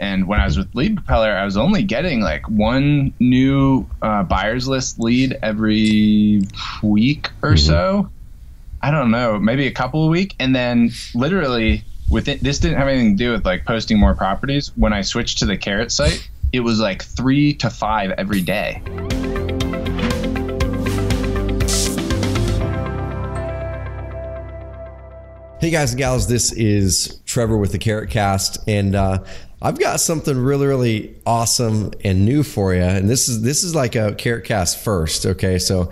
And when I was with Lead Propeller, I was only getting like one new uh, buyers list lead every week or mm-hmm. so. I don't know, maybe a couple a week. And then literally with it, this didn't have anything to do with like posting more properties. When I switched to the Carrot site, it was like three to five every day. Hey guys and gals, this is Trevor with the Carrot Cast, and uh, I've got something really, really awesome and new for you. And this is this is like a Carrot Cast first. Okay, so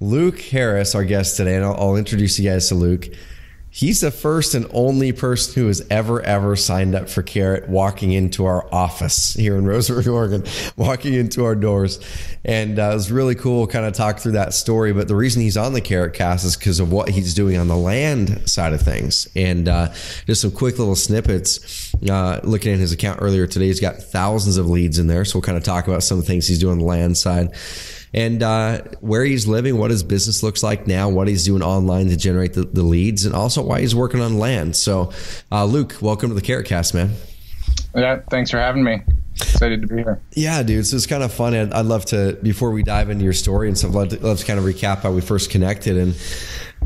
Luke Harris, our guest today, and I'll, I'll introduce you guys to Luke. He's the first and only person who has ever, ever signed up for Carrot walking into our office here in Roseburg, Oregon, walking into our doors. And uh, it was really cool kind of talk through that story. But the reason he's on the Carrot Cast is because of what he's doing on the land side of things. And uh, just some quick little snippets. Uh, looking at his account earlier today, he's got thousands of leads in there. So we'll kind of talk about some of the things he's doing on the land side and uh, where he's living, what his business looks like now, what he's doing online to generate the, the leads, and also why he's working on land. So, uh, Luke, welcome to the Carrot Cast, man. Yeah, thanks for having me. Excited to be here. Yeah, dude. So it's kind of fun. I'd, I'd love to, before we dive into your story and stuff, I'd love to, love to kind of recap how we first connected. And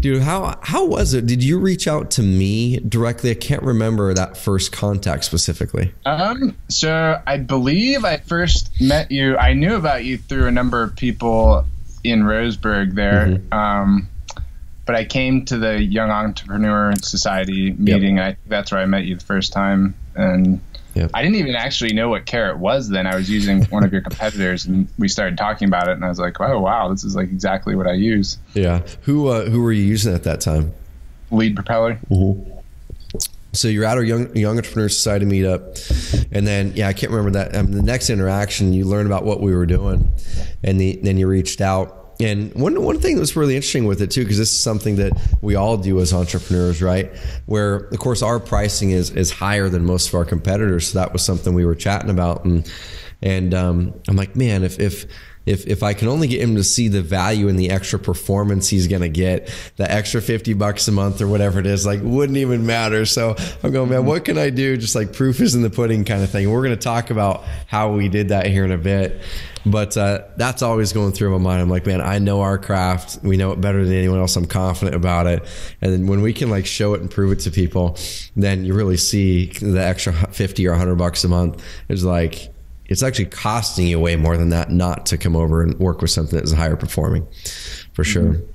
Dude, how how was it? Did you reach out to me directly? I can't remember that first contact specifically. Um, so I believe I first met you. I knew about you through a number of people in Roseburg there. Mm-hmm. Um, but I came to the Young Entrepreneur Society meeting. Yep. I think that's where I met you the first time, and Yep. I didn't even actually know what Carrot was then. I was using one of your competitors, and we started talking about it, and I was like, "Oh wow, this is like exactly what I use." Yeah. Who uh, who were you using at that time? Lead Propeller. Mm-hmm. So you're at our young young entrepreneur society meetup, and then yeah, I can't remember that. Um, the next interaction, you learn about what we were doing, and the, then you reached out and one one thing that was really interesting with it too, because this is something that we all do as entrepreneurs, right? Where of course our pricing is is higher than most of our competitors. So that was something we were chatting about, and and um, I'm like, man, if if if if I can only get him to see the value in the extra performance he's going to get, the extra 50 bucks a month or whatever it is, like wouldn't even matter. So I'm going, man, what can I do? Just like proof is in the pudding kind of thing. We're going to talk about how we did that here in a bit. But uh, that's always going through my mind. I'm like, man, I know our craft. We know it better than anyone else. I'm confident about it. And then when we can like show it and prove it to people, then you really see the extra 50 or 100 bucks a month is like, it's actually costing you way more than that not to come over and work with something that's higher performing for sure. Mm-hmm.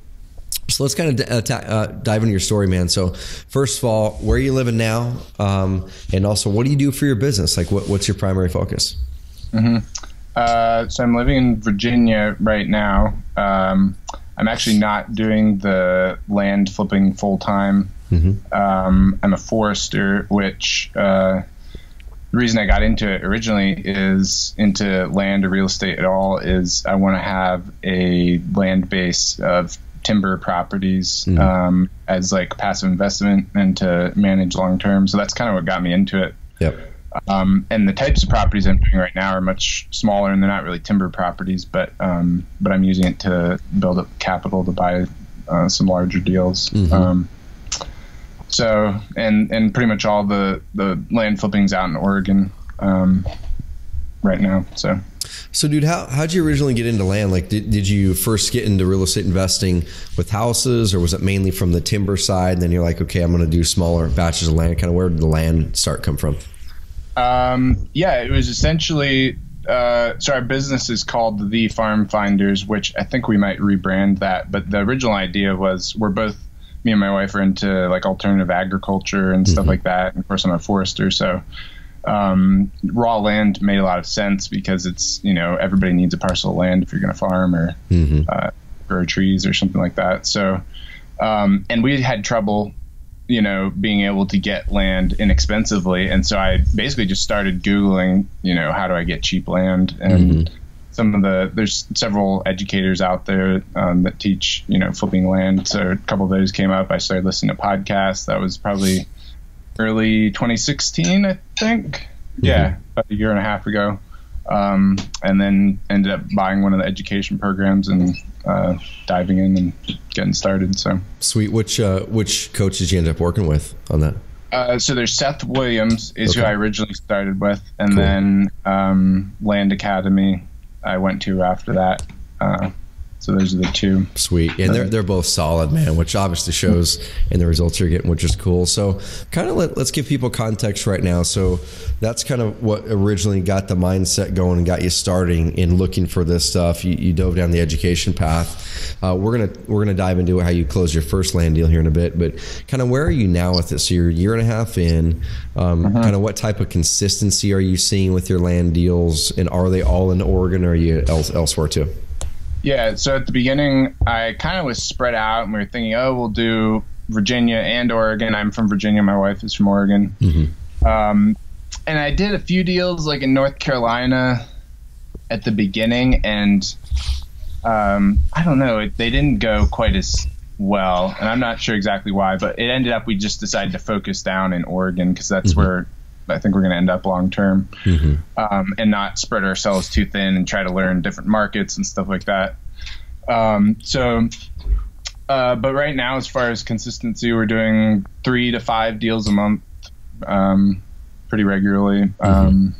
So let's kind of uh, uh, dive into your story, man. So first of all, where are you living now? Um, and also what do you do for your business? Like what, what's your primary focus? Mm-hmm. Uh, so I'm living in Virginia right now. Um, I'm actually not doing the land flipping full time. Mm-hmm. Um, I'm a forester, which uh, the reason I got into it originally is into land or real estate at all is I want to have a land base of timber properties mm-hmm. um, as like passive investment and to manage long term. So that's kind of what got me into it. Yep. Um, and the types of properties I'm doing right now are much smaller, and they're not really timber properties, but um, but I'm using it to build up capital to buy uh, some larger deals. Mm-hmm. So and and pretty much all the the land flipping's out in Oregon um, right now. So. So, dude, how how'd you originally get into land? Like, did, did you first get into real estate investing with houses, or was it mainly from the timber side? And then you're like, okay, I'm going to do smaller batches of land. Kind of where did the land start come from? Um, yeah, it was essentially. Uh, so our business is called the Farm Finders, which I think we might rebrand that. But the original idea was we're both me and my wife are into like alternative agriculture and stuff mm-hmm. like that. And of course, I'm a forester, so um, raw land made a lot of sense because it's you know everybody needs a parcel of land if you're going to farm or mm-hmm. uh, grow trees or something like that. So, um, and we had trouble, you know, being able to get land inexpensively, and so I basically just started googling, you know, how do I get cheap land and. Mm-hmm some of the there's several educators out there um, that teach you know flipping land. So a couple of those came up. I started listening to podcasts. That was probably early 2016, I think. Mm-hmm. Yeah, about a year and a half ago. Um, and then ended up buying one of the education programs and uh, diving in and getting started. So sweet. Which uh, which coach did you end up working with on that? Uh, so there's Seth Williams is Okay. who I originally started with, and Cool. then um, Land Academy I went to after that. Uh, so those are the two. Sweet, and they're they're both solid, man. Which obviously shows in the results you're getting, which is cool. So, kind of let, let's give people context right now. So, that's kind of what originally got the mindset going and got you starting in looking for this stuff. You, you dove down the education path. Uh, we're gonna we're gonna dive into how you close your first land deal here in a bit, but kind of where are you now with it? So, you're a year and a half in. Um, Kind of what type of consistency are you seeing with your land deals, and are they all in Oregon, or are you else, elsewhere too? Yeah, so at the beginning, I kind of was spread out, and we were thinking, oh, we'll do Virginia and Oregon. I'm from Virginia. My wife is from Oregon. Um, and I did a few deals like in North Carolina at the beginning, and um, I don't know, it, they didn't go quite as well, and I'm not sure exactly why, but it ended up we just decided to focus down in Oregon because that's where I think we're going to end up long term, um, and not spread ourselves too thin and try to learn different markets and stuff like that. Um, so, uh, but right now, as far as consistency, we're doing three to five deals a month, um, pretty regularly. Um,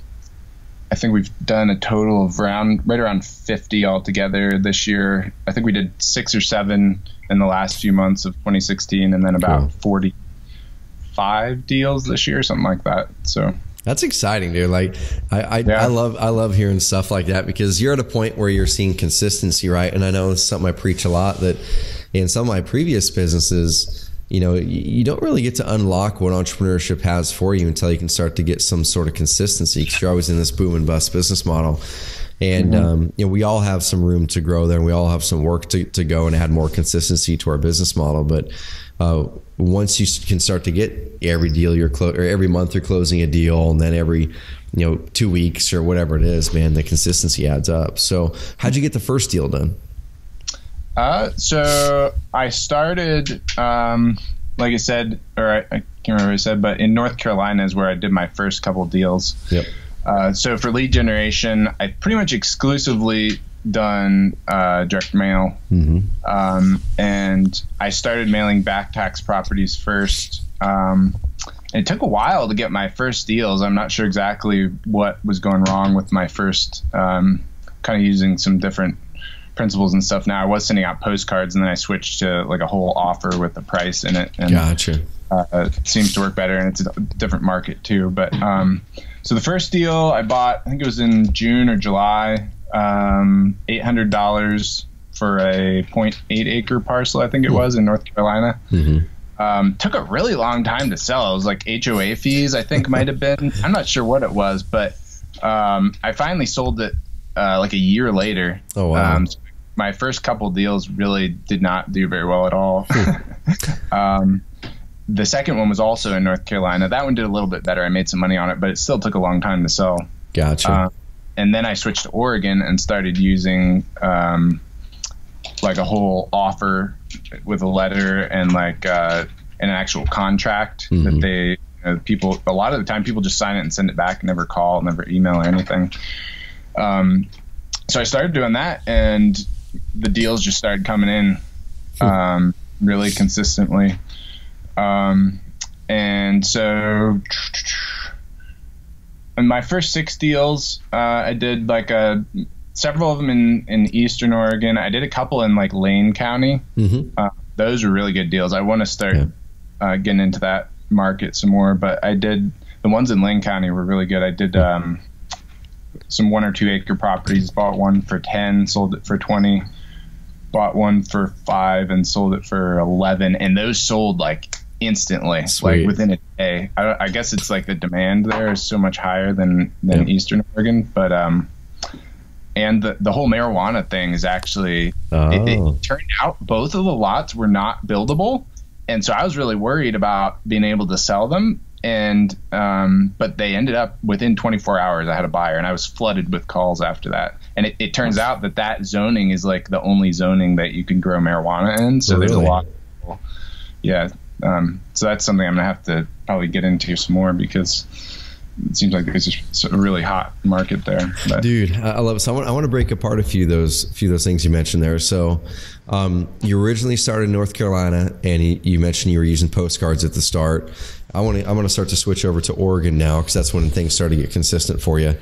I think we've done a total of around right around 50 altogether this year. I think we did six or seven in the last few months of 2016, and then about Cool. 45 deals this year, something like that. So. That's exciting, dude. Like, I I, Yeah. I love I love hearing stuff like that because you're at a point where you're seeing consistency, right? And I know it's something I preach a lot that in some of my previous businesses, you know, you, don't really get to unlock what entrepreneurship has for you until you can start to get some sort of consistency because you're always in this boom and bust business model. And um, you know, we all have some room to grow there, and we all have some work to, to go and add more consistency to our business model. But uh, once you can start to get every deal you're clo- or every month you're closing a deal, and then every you know two weeks or whatever it is, man, the consistency adds up. So, how'd you get the first deal done? Uh, so I started, um, like I said, or I, I can't remember what I said, but in North Carolina is where I did my first couple deals. Yep. Uh, so for lead generation, I pretty much exclusively done uh, direct mail, um, and I started mailing back tax properties first. Um, it took a while to get my first deals. I'm not sure exactly what was going wrong with my first. Um, kind of using some different principles and stuff. Now I was sending out postcards, and then I switched to like a whole offer with the price in it. And, Gotcha. uh, it seems to work better, and it's a different market too. But um, so the first deal I bought, I think it was in June or July, um, eight hundred dollars for a 0.8 acre parcel. I think it was in North Carolina. Um, took a really long time to sell. It was like HOA fees, I think might have been. I'm not sure what it was, but um, I finally sold it uh, like a year later. Oh, wow. Um, so my first couple deals really did not do very well at all. um, the second one was also in North Carolina. That one did a little bit better. I made some money on it, but it still took a long time to sell. Gotcha. Uh, and then I switched to Oregon and started using um, like a whole offer with a letter and like uh, an actual contract that they you know, people a lot of the time people just sign it and send it back, never call, never email or anything. Um, so I started doing that, and the deals just started coming in um, really consistently. Um, and so in my first six deals, uh, I did like a several of them in in Eastern Oregon. I did a couple in like Lane County. Mhm. Uh, those were really good deals. I want to start Yeah. uh, getting into that market some more, but I did the ones in Lane County were really good. I did um, some one or two acre properties. Bought one for ten, sold it for twenty. Bought one for five and sold it for eleven, and those sold like instantly, Sweet. like within a day. I, I guess it's like the demand there is so much higher than than Yeah. Eastern Oregon, but um, and the the whole marijuana thing is actually it, Oh. it turned out both of the lots were not buildable, and so I was really worried about being able to sell them. And um, but they ended up within 24 hours. I had a buyer, and I was flooded with calls after that. And it, it turns out that that zoning is like the only zoning that you can grow marijuana in. So there's a lot. Of people. Yeah. Um, so that's something I'm gonna have to probably get into some more because it seems like there's just a really hot market there. But. Dude, I love it. So I want, I want to break apart a few of those few of those things you mentioned there. So um, you originally started in North Carolina, and you, you mentioned you were using postcards at the start. I want to I want to start to switch over to Oregon now because that's when things start to get consistent for you.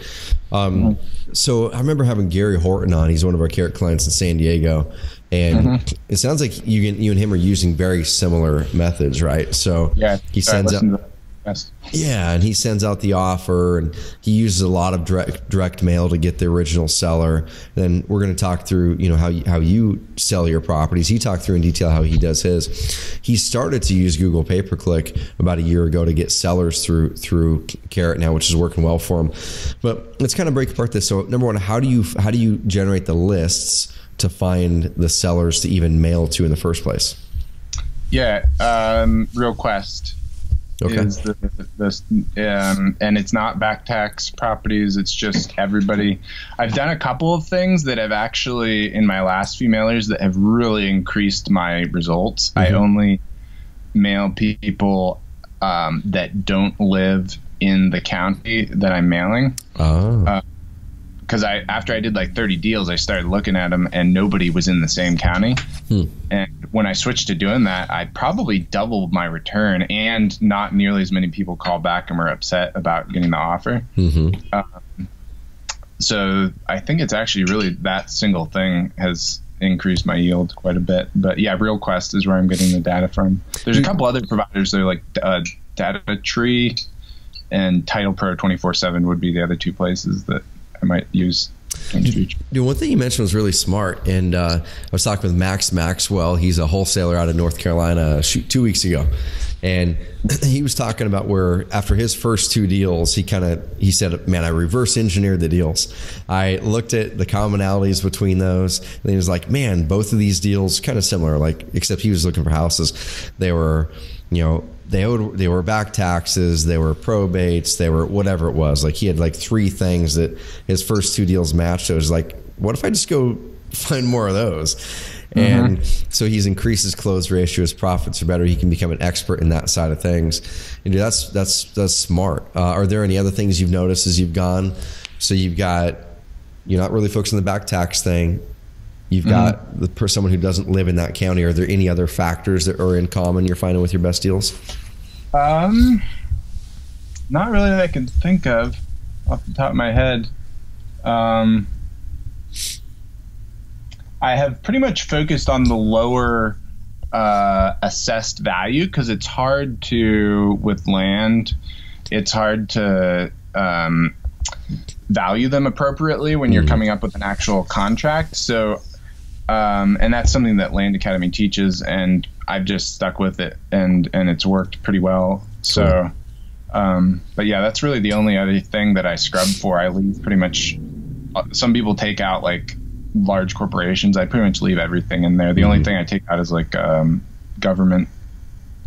Um, mm-hmm. So I remember having Gary Horton on. He's one of our carrot clients in San Diego, and mm-hmm. it sounds like you you and him are using very similar methods, right? So yeah, he sends out. Yes. Yeah, and he sends out the offer, and he uses a lot of direct direct mail to get the original seller. Then we're going to talk through, you know, how you, how you sell your properties. He talked through in detail how he does his. He started to use Google pay per click about a year ago to get sellers through through Carrot now, which is working well for him. But let's kind of break apart this. So number one, how do you how do you generate the lists to find the sellers to even mail to in the first place? Yeah, um, RealQuest okay. is the, the um, and it's not back tax properties. It's just everybody. I've done a couple of things that have actually in my last few mailers that have really increased my results. Mm-hmm. I only mail people um, that don't live in the county that I'm mailing. Oh. Uh, because I after I did like 30 deals, I started looking at them and nobody was in the same county. Hmm. And when I switched to doing that, I probably doubled my return, and not nearly as many people call back and were upset about getting the offer. Mm-hmm. Um, so I think it's actually really that single thing has increased my yield quite a bit. But yeah, RealQuest is where I'm getting the data from. There's a hmm. couple other providers. They're like uh, DataTree and Title Pro 24/7 would be the other two places that I might use Dude, one thing you mentioned was really smart, and uh, I was talking with Max Maxwell. He's a wholesaler out of North Carolina. Shoot, two weeks ago, and he was talking about where after his first two deals, he kind of he said, "Man, I reverse engineered the deals. I looked at the commonalities between those, and he was like, man, both of these deals kind of similar. Like, except he was looking for houses. They were, you know." they owed they were back taxes, they were probates, they were whatever it was. Like he had like three things that his first two deals matched. So it was like, what if I just go find more of those? Mm-hmm. And so he's increased his close ratio, his profits are better. He can become an expert in that side of things. And that's that's that's smart. Uh, are there any other things you've noticed as you've gone? So you've got you're not really focused on the back tax thing. You've got mm-hmm. the for someone who doesn't live in that county. Are there any other factors that are in common you're finding with your best deals? Um, not really that I can think of off the top of my head. Um, I have pretty much focused on the lower uh, assessed value because it's hard to with land. It's hard to um, value them appropriately when you're mm. coming up with an actual contract. So um, and that's something that Land Academy teaches, and I've just stuck with it, and and it's worked pretty well. So, um, but yeah, that's really the only other thing that I scrub for. I leave pretty much. Uh, some people take out like large corporations. I pretty much leave everything in there. The mm-hmm. only thing I take out is like um, government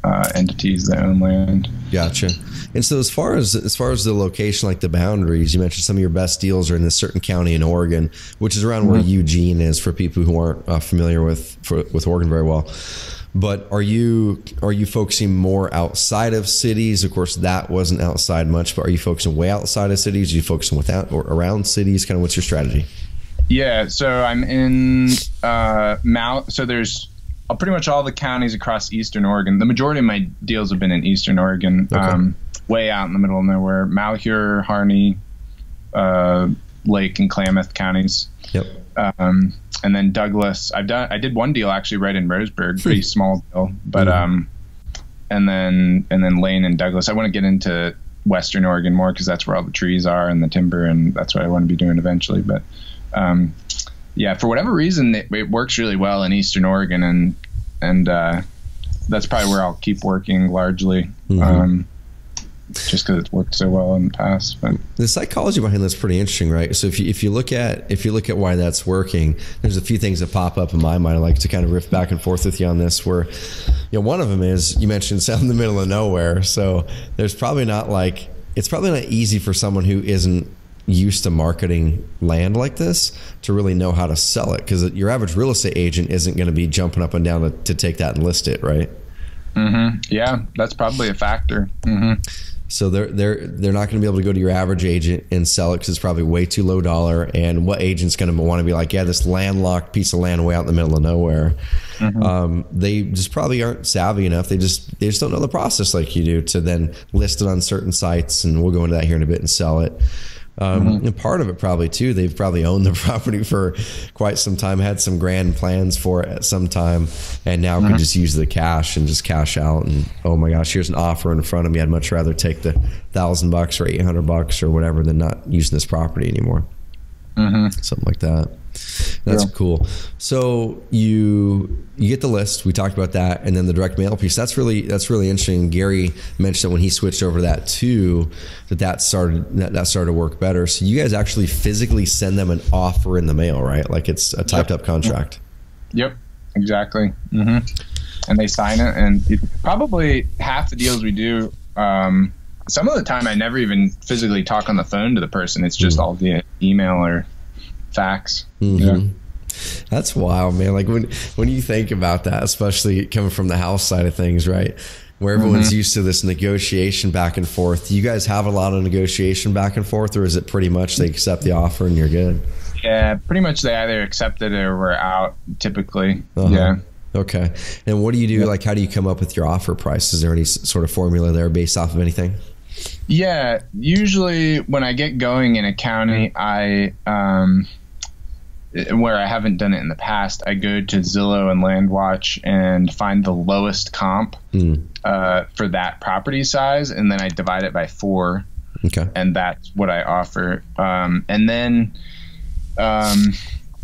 uh, entities that own land. Gotcha. And so, as far as as far as the location, like the boundaries, you mentioned some of your best deals are in this certain county in Oregon, which is around mm-hmm. where Eugene is. For people who aren't uh, familiar with for, with Oregon very well, but are you are you focusing more outside of cities? Of course, that wasn't outside much, but are you focusing way outside of cities? Are you focusing without or around cities? Kind of, what's your strategy? Yeah, so I'm in uh, Mount. So there's uh, pretty much all the counties across Eastern Oregon. The majority of my deals have been in Eastern Oregon, okay. um, way out in the middle of nowhere. Malheur, Harney, uh, Lake, and Klamath counties. Yep. Um, and then Douglas. I've done. I did one deal actually right in Roseburg, pretty small deal, but mm-hmm. um, and then and then Lane and Douglas. I want to get into Western Oregon more because that's where all the trees are and the timber, and that's what I want to be doing eventually. But um, yeah, for whatever reason, it, it, works really well in Eastern Oregon, and and uh, that's probably where I'll keep working largely. Mm-hmm. Um, just because it's worked so well in the past. But the psychology behind that's pretty interesting, right? So if you if you look at if you look at why that's working, there's a few things that pop up in my mind. I like to kind of riff back and forth with you on this. Where, you know, one of them is you mentioned it's out in the middle of nowhere, so there's probably not like it's probably not easy for someone who isn't used to marketing land like this to really know how to sell it because your average real estate agent isn't going to be jumping up and down to, to take that and list it, right? Mm-hmm. Yeah, that's probably a factor. Mm-hmm. So they're they're they're not going to be able to go to your average agent and sell it because it's probably way too low dollar. And what agent's going to want to be like, yeah, this landlocked piece of land way out in the middle of nowhere. Mm-hmm. Um, they just probably aren't savvy enough. They just they just don't know the process like you do to then list it on certain sites. And we'll go into that here in a bit and sell it. Um, mm-hmm. And part of it probably too, they've probably owned the property for quite some time, had some grand plans for it at some time, and now mm-hmm. can just use the cash and just cash out. And oh my gosh, here's an offer in front of me. I'd much rather take the thousand bucks or eight hundred bucks or whatever than not using this property anymore. Mm-hmm. Something like that. That's yeah. cool. So you you get the list. We talked about that, and then the direct mail piece. That's really that's really interesting. Gary mentioned that when he switched over to that too, that that started that, that started to work better. So you guys actually physically send them an offer in the mail, right? Like it's a typed yep. up contract. Yep, exactly. Mm-hmm. And they sign it, and it, probably half the deals we do. Um, some of the time, I never even physically talk on the phone to the person. It's just mm. all via email or fax. Mm-hmm. Yeah. That's wild, man. Like when when you think about that, especially coming from the house side of things, right? Where everyone's mm-hmm. used to this negotiation back and forth. Do you guys have a lot of negotiation back and forth, or is it pretty much they accept the offer and you're good? Yeah, pretty much they either accept it or we're out. Typically, uh-huh. yeah. Okay. And what do you do? Like, how do you come up with your offer price? Is there any sort of formula there based off of anything? Yeah, usually when I get going in a county, I um, where I haven't done it in the past, I go to Zillow and LandWatch and find the lowest comp mm. uh, for that property size, and then I divide it by four. Okay. And that's what I offer. Um, and then um,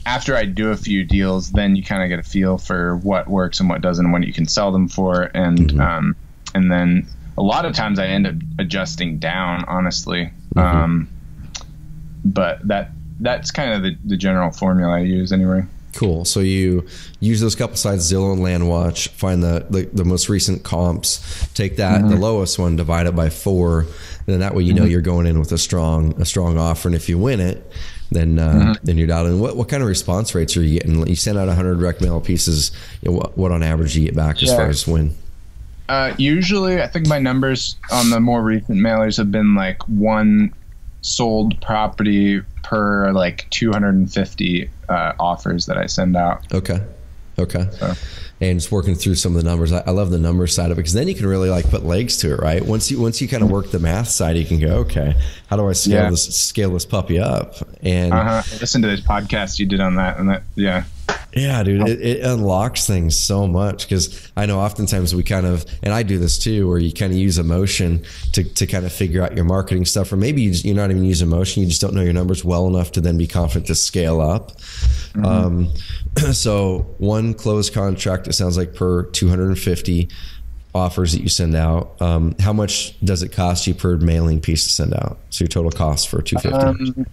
after I do a few deals, then you kind of get a feel for what works and what doesn't, and what you can sell them for, and mm-hmm. um, and then a lot of times I end up adjusting down, honestly. Mm-hmm. Um, but that that's kind of the, the general formula I use anyway. Cool. So you use those couple sites, Zillow and LandWatch, find the, the, the most recent comps, take that, mm-hmm. the lowest one, divide it by four, and then that way you know mm-hmm. you're going in with a strong a strong offer. And if you win it, then uh, mm-hmm. then you're dialed in. What what kind of response rates are you getting? You send out 100 direct mail pieces. You know, what, what on average do you get back as far as win? Uh, usually, I think my numbers on the more recent mailers have been like one sold property per like 250 uh, offers that I send out. Okay. Okay. So. And just working through some of the numbers. I, I love the number side of it because then you can really like put legs to it, right? Once you once you kind of work the math side, you can go, okay, how do I scale yeah. this scale this puppy up? And uh-huh. listen to this podcast you did on that, and that yeah. Yeah, dude, it, it unlocks things so much because I know oftentimes we kind of, and I do this too, where you kind of use emotion to, to kind of figure out your marketing stuff, or maybe you just, you're not even using emotion, you just don't know your numbers well enough to then be confident to scale up. Mm-hmm. Um, so one closed contract, it sounds like per 250 offers that you send out. Um, how much does it cost you per mailing piece to send out? So your total cost for 250. Um,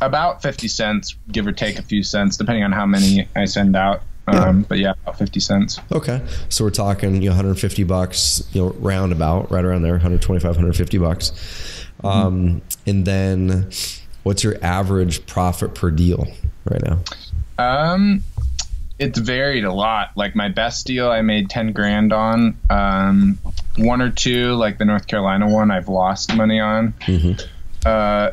about 50 cents, give or take a few cents, depending on how many I send out. Um, But yeah, about 50 cents. Okay. So we're talking, you know, 150 bucks, you know, roundabout, right around there, 125, 150 bucks. Mm-hmm. Um, and then what's your average profit per deal right now? Um, it's varied a lot. Like my best deal, I made 10 grand on. Um, one or two, like the North Carolina one, I've lost money on. Mm-hmm. Uh,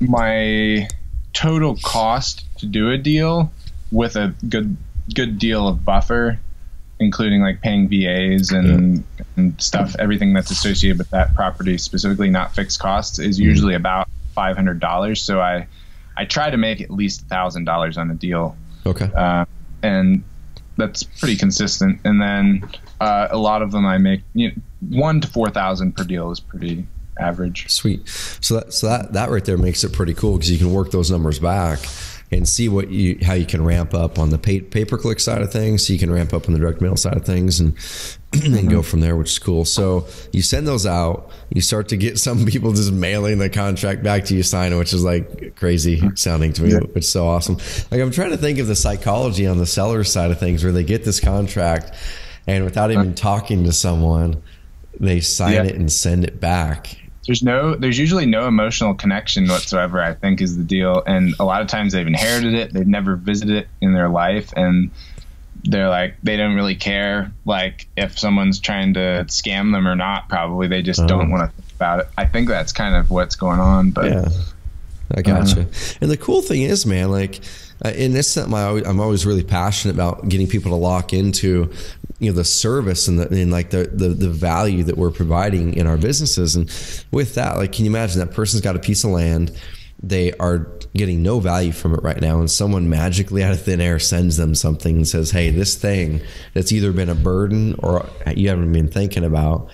my total cost to do a deal with a good good deal of buffer, including like paying VAs and, yeah. and stuff, everything that's associated with that property, specifically not fixed costs, is mm-hmm. usually about five hundred dollars. So I I try to make at least thousand dollars on a deal. Okay. Uh, and that's pretty consistent. And then uh, a lot of them I make you know, one to four thousand per deal is pretty average. Sweet. So that so that that right there makes it pretty cool because you can work those numbers back and see what you how you can ramp up on the pay, pay per click side of things. So you can ramp up on the direct mail side of things and and mm-hmm. go from there, which is cool. So you send those out. You start to get some people just mailing the contract back to you, sign it, which is like crazy sounding to me, yeah. which is so awesome. Like I'm trying to think of the psychology on the seller side of things where they get this contract and without even talking to someone, they sign yeah. it and send it back there's no there's usually no emotional connection whatsoever i think is the deal and a lot of times they've inherited it they've never visited it in their life and they're like they don't really care like if someone's trying to scam them or not probably they just don't uh-huh. want to think about it. I think that's kind of what's going on. But yeah, I gotcha. Uh, and the cool thing is, man, like. Uh, and it's something I always, I'm always really passionate about getting people to lock into, you know, the service and, the, and like the, the, the value that we're providing in our businesses. And with that, like, can you imagine that person's got a piece of land, they are getting no value from it right now and someone magically out of thin air sends them something and says hey this thing that's either been a burden or you haven't been thinking about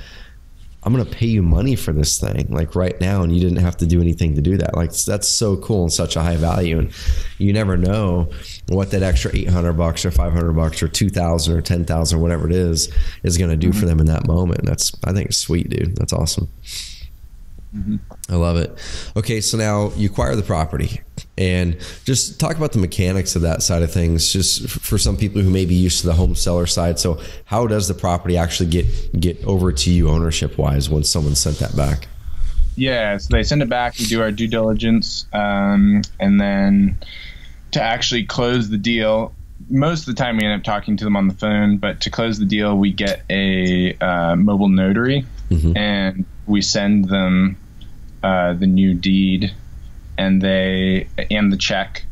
i'm going to pay you money for this thing like right now and you didn't have to do anything to do that. Like that's so cool and such a high value and you never know what that extra 800 bucks or 500 bucks or 2000 or 10,000 whatever it is is going to do mm-hmm. for them in that moment. And that's i think it's sweet dude. That's awesome Mm-hmm. I love it. Okay, so now you acquire the property and just talk about the mechanics of that side of things just for some people who may be used to the home seller side. So, how does the property actually get get over to you ownership wise when someone sent that back? Yeah, so they send it back, we do our due diligence, um, and then to actually close the deal, most of the time we end up talking to them on the phone, but to close the deal, we get a uh, mobile notary mm-hmm. and we send them uh, the new deed and they and the check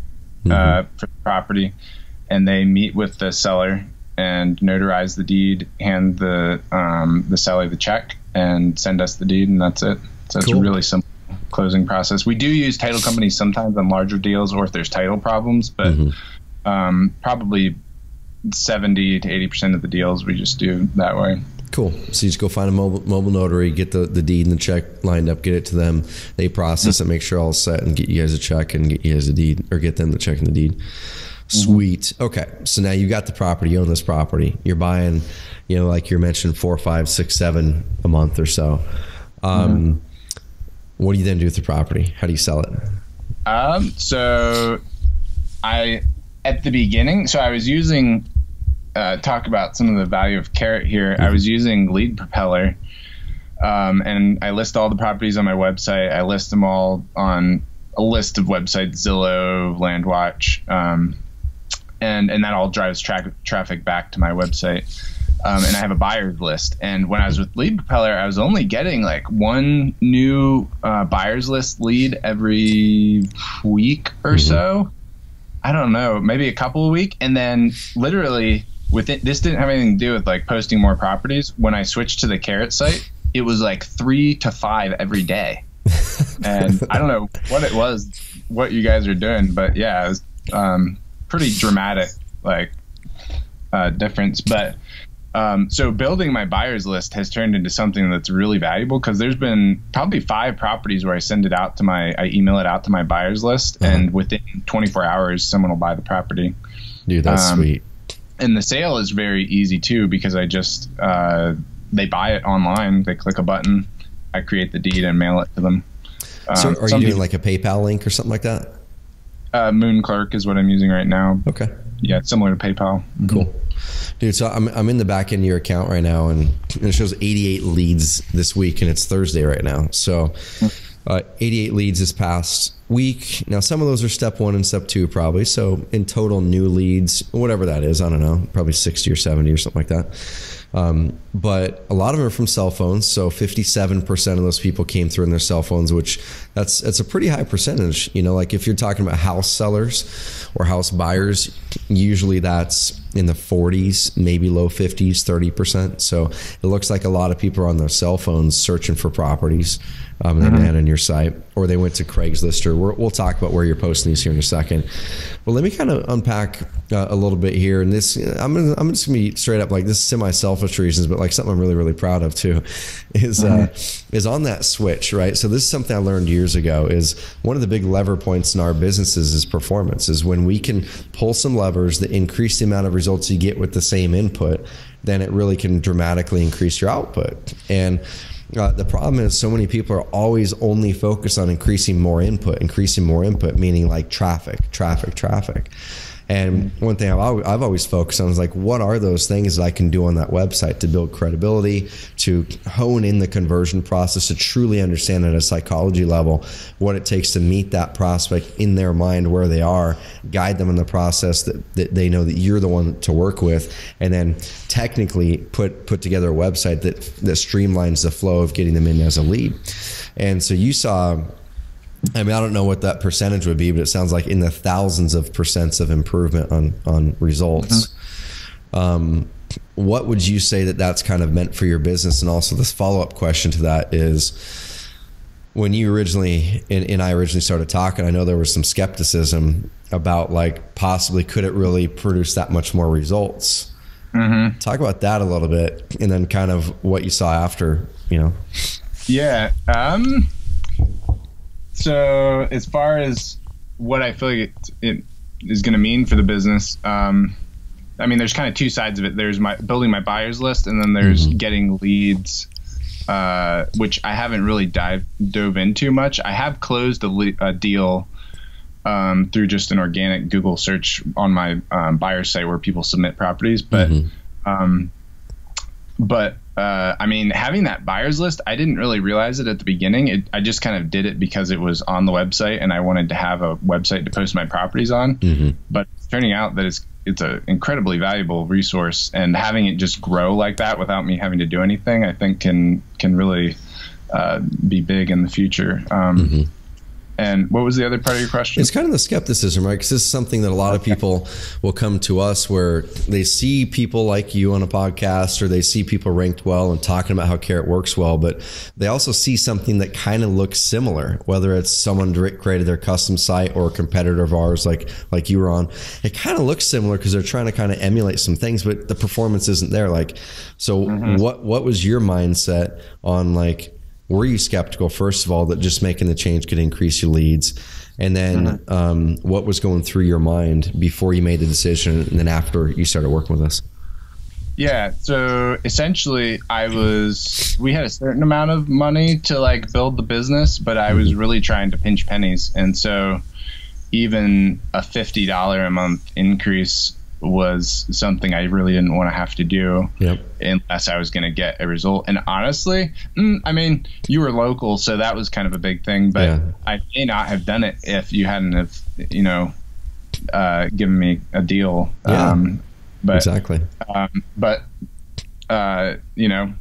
uh, mm-hmm. for the property, and they meet with the seller and notarize the deed, hand the um, the seller the check, and send us the deed, and that's it. So it's cool. a really simple closing process. We do use title companies sometimes on larger deals or if there's title problems, but mm-hmm. um, probably 70 to 80 percent of the deals we just do that way. Cool. So you just go find a mobile, mobile notary, get the, the deed and the check lined up, get it to them. They process mm-hmm. it, make sure all set, and get you guys a check and get you guys a deed, or get them the check and the deed. Mm-hmm. Sweet. Okay. So now you got the property, you own this property. You're buying, you know, like you're mentioned, four, five, six, seven a month or so. Um, mm-hmm. What do you then do with the property? How do you sell it? Um, so I, at the beginning, so I was using uh, talk about some of the value of Carrot here, I was using Lead Propeller, um, and I list all the properties on my website. I list them all on a list of websites, Zillow, LandWatch, um, and and that all drives tra- traffic back to my website. Um, and I have a buyers list. And when I was with Lead Propeller, I was only getting like one new uh, buyers list lead every week or mm-hmm. so. I don't know, maybe a couple a week, and then literally with it, this didn't have anything to do with like posting more properties. When I switched to the Carrot site, it was like three to five every day. and I don't know what it was, what you guys are doing, but yeah, it was um, pretty dramatic, like uh, difference. But um, so building my buyers list has turned into something that's really valuable because there's been probably five properties where I send it out to my, I email it out to my buyers list, uh-huh. and within 24 hours, someone will buy the property. Dude, that's um, sweet and the sale is very easy too because I just uh, they buy it online. They click a button, I create the deed and mail it to them. So, um, are you doing like a PayPal link or something like that? Uh, MoonClerk is what I'm using right now. Okay. Yeah, it's similar to PayPal. Mm-hmm. Cool. Dude, so I'm, I'm in the back end of your account right now, and, and it shows 88 leads this week, and it's Thursday right now. So, hmm. Uh, 88 leads this past week. Now, some of those are step one and step two, probably. So, in total, new leads, whatever that is, I don't know, probably 60 or 70 or something like that. Um, but a lot of them are from cell phones. So 57% of those people came through in their cell phones, which that's that's a pretty high percentage. You know, like if you're talking about house sellers or house buyers, usually that's in the 40s, maybe low 50s, 30%. So it looks like a lot of people are on their cell phones searching for properties um, and mm-hmm. on your site, or they went to Craigslist, or we will talk about where you're posting these here in a second. But let me kind of unpack uh, a little bit here. And this, I'm gonna, I'm just gonna be straight up like this semi selfish reasons, but like something I'm really really proud of too, is uh, mm-hmm. is on that switch, right? So this is something I learned years ago. Is one of the big lever points in our businesses is performance. Is when we can pull some levers that increase the amount of results you get with the same input, then it really can dramatically increase your output. And uh, the problem is so many people are always only focused on increasing more input, increasing more input, meaning like traffic, traffic, traffic. And one thing I've always, I've always focused on is like, what are those things that I can do on that website to build credibility, to hone in the conversion process, to truly understand at a psychology level what it takes to meet that prospect in their mind where they are, guide them in the process that, that they know that you're the one to work with, and then technically put put together a website that that streamlines the flow of getting them in as a lead. And so you saw I mean, I don't know what that percentage would be, but it sounds like in the thousands of percents of improvement on on results. Mm-hmm. Um, what would you say that that's kind of meant for your business? And also, this follow up question to that is, when you originally and, and I originally started talking, I know there was some skepticism about like possibly could it really produce that much more results. Mm-hmm. Talk about that a little bit, and then kind of what you saw after, you know. Yeah. Um, so as far as what I feel like it, it is going to mean for the business, um, I mean, there's kind of two sides of it. There's my building my buyers list, and then there's mm-hmm. getting leads, uh, which I haven't really dive dove into much. I have closed a, le- a deal um, through just an organic Google search on my um, buyer site where people submit properties, but mm-hmm. um, but uh, I mean, having that buyers list, I didn't really realize it at the beginning. It, I just kind of did it because it was on the website, and I wanted to have a website to post my properties on. Mm-hmm. But it's turning out that it's it's an incredibly valuable resource, and having it just grow like that without me having to do anything, I think can can really uh, be big in the future. Um, mm-hmm. And what was the other part of your question? It's kind of the skepticism, right? Because this is something that a lot of people will come to us where they see people like you on a podcast or they see people ranked well and talking about how Carrot works well, but they also see something that kind of looks similar, whether it's someone created their custom site or a competitor of ours like like you were on. It kind of looks similar because they're trying to kind of emulate some things, but the performance isn't there. Like, so mm-hmm. what what was your mindset on like? Were you skeptical first of all that just making the change could increase your leads and then mm-hmm. um, what was going through your mind before you made the decision and then after you started working with us yeah so essentially i was we had a certain amount of money to like build the business but i was mm-hmm. really trying to pinch pennies and so even a $50 a month increase was something I really didn't want to have to do yep. unless I was going to get a result. And honestly, mm, I mean, you were local, so that was kind of a big thing. But yeah. I may not have done it if you hadn't have, you know, uh, given me a deal. Yeah, um, but, exactly. Um, but uh, you know,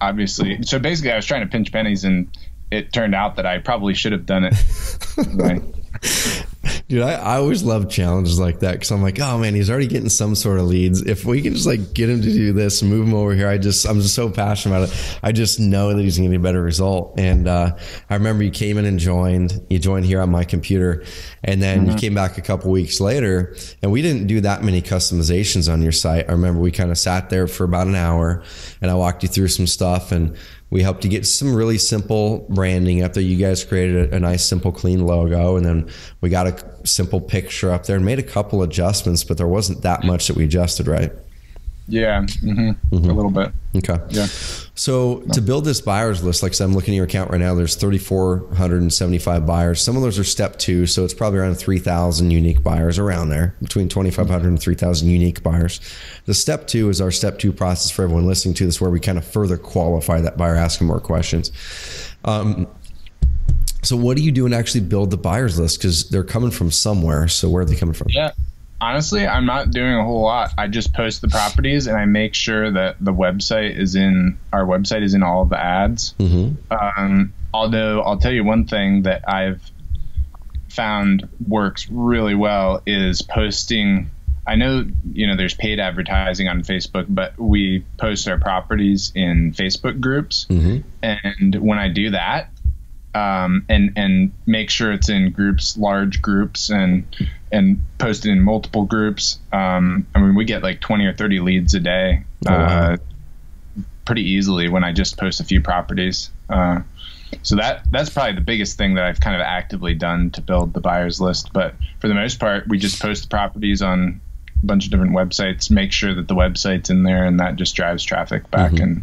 obviously, so basically, I was trying to pinch pennies, and it turned out that I probably should have done it. Dude, I, I always love challenges like that because I'm like, oh man, he's already getting some sort of leads. If we can just like get him to do this, move him over here, I just I'm just so passionate about it. I just know that he's gonna get a better result. And uh, I remember you came in and joined. You joined here on my computer, and then mm-hmm. you came back a couple weeks later, and we didn't do that many customizations on your site. I remember we kind of sat there for about an hour, and I walked you through some stuff and we helped you get some really simple branding up there. You guys created a, a, nice, simple, clean logo, and then we got a simple picture up there and made a couple adjustments, but there wasn't that much that we adjusted, right? Yeah, mm-hmm. Mm-hmm. a little bit. Okay. Yeah. So no. to build this buyers list, like I said, I'm looking at your account right now. There's 3,475 buyers. Some of those are step two, so it's probably around 3,000 unique buyers around there, between 2,500 and 3,000 unique buyers. The step two is our step two process for everyone listening to this, where we kind of further qualify that buyer, asking more questions. Um, so what are you doing to actually build the buyers list? Because they're coming from somewhere. So where are they coming from? Yeah honestly, I'm not doing a whole lot. I just post the properties and I make sure that the website is in our website is in all of the ads. Mm-hmm. Um, although I'll tell you one thing that I've found works really well is posting. I know you know there's paid advertising on Facebook, but we post our properties in Facebook groups, mm-hmm. and when I do that, um, and and make sure it's in groups, large groups, and and post it in multiple groups. Um, I mean, we get like 20 or 30 leads a day, oh, wow. uh, pretty easily when I just post a few properties. Uh, so that that's probably the biggest thing that I've kind of actively done to build the buyers list. But for the most part, we just post the properties on a bunch of different websites, make sure that the website's in there, and that just drives traffic back mm-hmm. and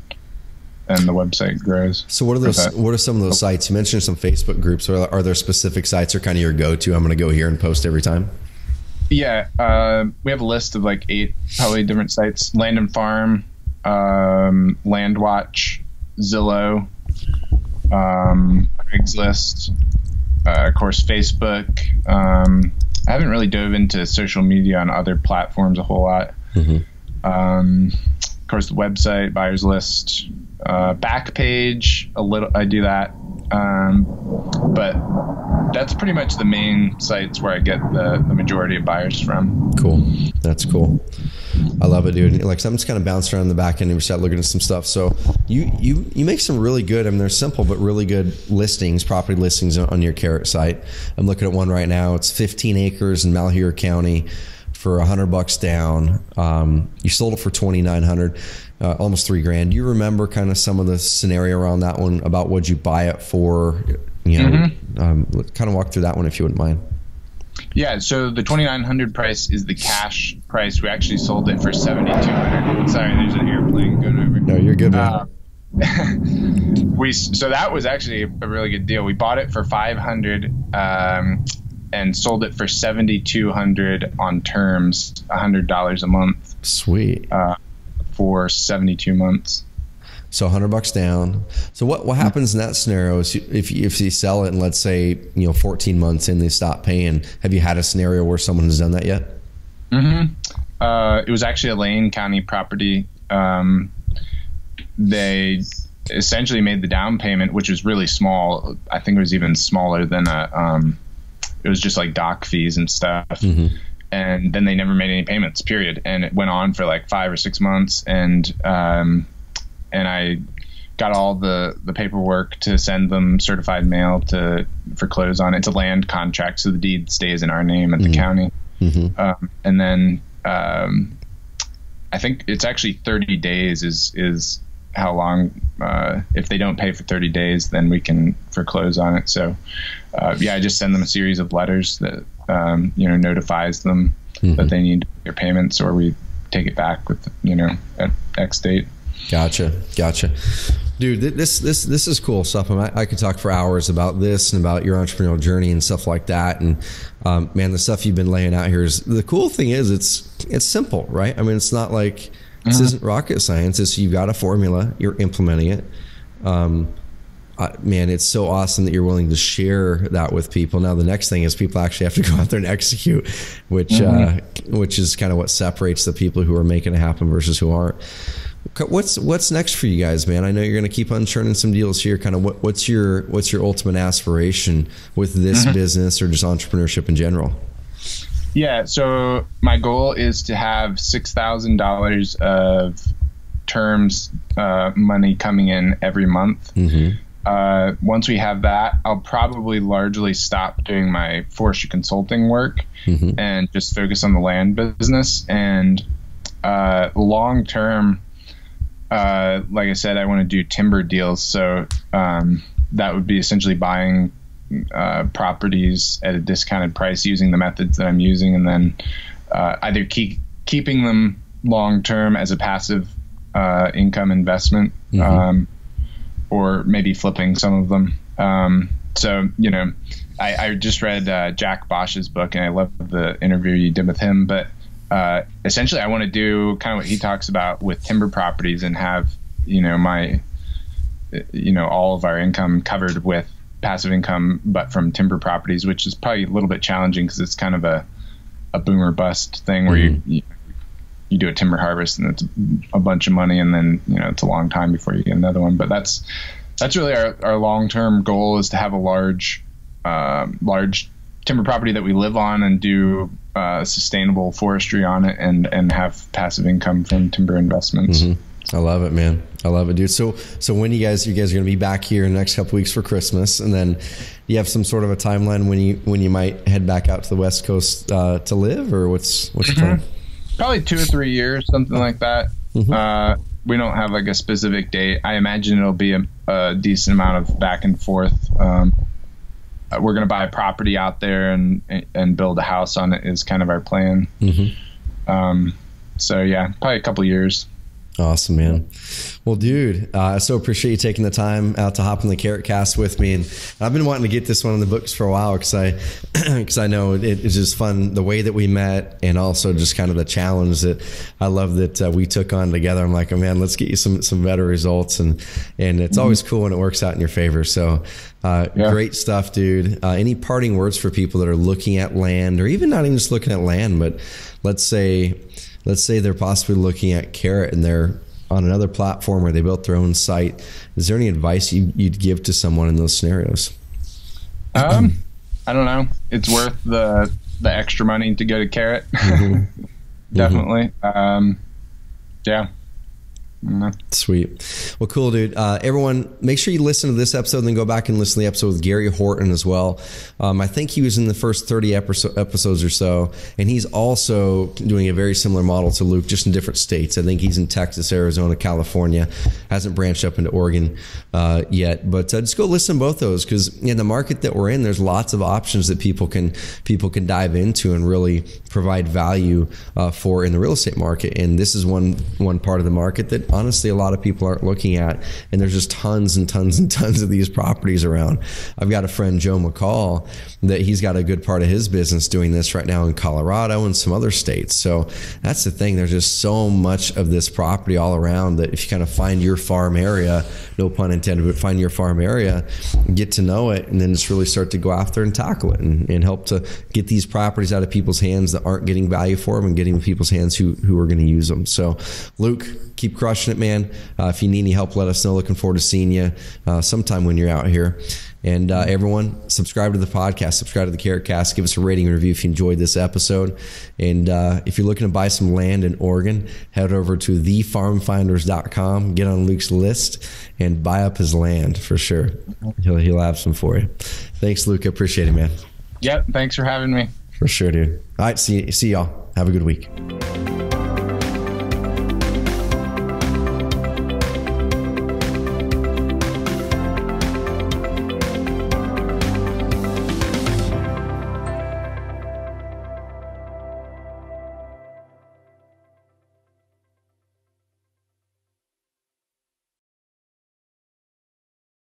and the website grows. So what are those? What are some of those sites? You mentioned some Facebook groups. Are, are there specific sites or kind of your go-to? I'm going to go here and post every time. Yeah, uh, we have a list of like eight probably different sites: Land and Farm, um, Landwatch, Zillow, um, Craigslist, uh, of course, Facebook. Um, I haven't really dove into social media on other platforms a whole lot. Um, of course, the website, buyers list, uh, Backpage. A little, I do that, um, but that's pretty much the main sites where I get the, the majority of buyers from. Cool. That's cool. I love it, dude. Like I'm just kind of bouncing around the back end and we start looking at some stuff. So you you you make some really good. I mean, they're simple but really good listings, property listings on your Carrot site. I'm looking at one right now. It's 15 acres in Malheur County for hundred bucks down. Um, you sold it for 2,900, uh, almost three grand. Do you remember kind of some of the scenario around that one about what you buy it for? You know, Mm-hmm. um, kind of walk through that one if you wouldn't mind. Yeah, so the twenty nine hundred price is the cash price. We actually sold it for seventy two hundred. Sorry, there's an airplane going over. No, you're good, man. Uh, we so that was actually a really good deal. We bought it for five hundred um, and sold it for seventy two hundred on terms, hundred dollars a month Sweet. uh, for seventy two months. So 100 bucks down. So what what happens in that scenario is if you, if you sell it and let's say you know 14 months in they stop paying. Have you had a scenario where someone has done that yet? Mm-hmm. Uh, it was actually a Lane County property. Um, they essentially made the down payment, which was really small. I think it was even smaller than a. Um, it was just like doc fees and stuff. And then they never made any payments. Period. And it went on for like five or six months. And um, and I got all the the paperwork to send them certified mail to foreclose on it. It's a land contract, so the deed stays in our name at the county. Um, and then um, I think it's actually 30 days is is how long uh, if they don't pay for 30 days then we can foreclose on it so uh, yeah I just send them a series of letters that um, you know notifies them that they need their payments or we take it back with you know at X date Gotcha, gotcha, dude. This this this is cool stuff. I, I I could talk for hours about this and about your entrepreneurial journey and stuff like that. And um, man, the stuff you've been laying out here is the cool thing is it's it's simple, right? I mean, it's not like this isn't rocket science. It's you've got a formula, you're implementing it. Um, uh, man, it's so awesome that you're willing to share that with people. Now, the next thing is people actually have to go out there and execute, which uh, which is kind of what separates the people who are making it happen versus who aren't. What's what's next for you guys, man? I know you're going to keep on churning some deals here. Kind of what, what's your what's your ultimate aspiration with this business or just entrepreneurship in general? Yeah, so my goal is to have six thousand dollars of terms uh, money coming in every month. Uh, once we have that, I'll probably largely stop doing my forestry consulting work and just focus on the land business. And uh, long term, uh, like I said, I want to do timber deals. So um, that would be essentially buying uh, properties at a discounted price using the methods that I'm using, and then uh, either keep keeping them long term as a passive uh, income investment, um, or maybe flipping some of them. Um, so you know, I, I just read uh, Jack Bosch's book, and I love the interview you did with him. But uh, essentially, I want to do kind of what he talks about with timber properties, and have you know my you know all of our income covered with passive income, but from timber properties, which is probably a little bit challenging because it's kind of a a boomer bust thing where you, you you do a timber harvest and it's a bunch of money, and then you know it's a long time before you get another one. But that's that's really our, our long term goal is to have a large um large timber property that we live on and do uh, sustainable forestry on it and and have passive income from timber investments. I love it, man. I love it, dude. So, so when you guys, you guys are going to be back here in the next couple weeks for Christmas, and then you have some sort of a timeline when you when you might head back out to the West Coast uh, to live, or what's what's your plan? Probably two or three years, something like that. Uh, we don't have like a specific date. I imagine it'll be a, a decent amount of back and forth. Um, uh, we're gonna buy a property out there and and build a house on it is kind of our plan. Um, so yeah, probably a couple years. Awesome, man. Well, dude, uh, I so appreciate you taking the time out to hop on the Carrot Cast with me, and I've been wanting to get this one in the books for a while because I, because I know it, it's just fun the way that we met, and also just kind of the challenge that I love that uh, we took on together. I'm like, oh man, let's get you some some better results, and and it's mm-hmm. always cool when it works out in your favor. So, uh, yeah. great stuff, dude. Uh, any parting words for people that are looking at land, or even not even just looking at land, but let's say let's say they're possibly looking at Carrot and they're on another platform or they built their own site. Is there any advice you, would give to someone in those scenarios? Um, I don't know. It's worth the the extra money to go to Carrot. Mm-hmm. Definitely. Mm-hmm. Um, yeah. Mm-hmm. Sweet. Well, cool, dude. Uh, everyone, make sure you listen to this episode and then go back and listen to the episode with Gary Horton as well. Um, I think he was in the first 30 episodes or so, and he's also doing a very similar model to Luke, just in different states. I think he's in Texas, Arizona, California, hasn't branched up into Oregon uh, yet. But uh, just go listen to both those because in the market that we're in, there's lots of options that people can people can dive into and really provide value uh, for in the real estate market. And this is one one part of the market that honestly a lot of people aren't looking at. And there's just tons and tons and tons of these properties around. I've got a friend, Joe McCall, that he's got a good part of his business doing this right now in Colorado and some other states. So that's the thing. There's just so much of this property all around that if you kind of find your farm area, no pun intended, but find your farm area, get to know it, and then just really start to go after and tackle it and, and help to get these properties out of people's hands that aren't getting value for them and getting people's hands who, who are going to use them. So, Luke, keep crushing it, man. Uh, if you need any help, let us know. Looking forward to seeing you uh, sometime when you're out here. And uh, everyone, subscribe to the podcast, subscribe to the Carrot Cast, give us a rating and review if you enjoyed this episode. And uh, if you're looking to buy some land in Oregon, head over to thefarmfinders.com, get on Luke's list, and buy up his land for sure. He'll, he'll have some for you. Thanks, Luke. Appreciate it, man. Yep. Thanks for having me. For sure, dude. All right. See, see y'all. Have a good week.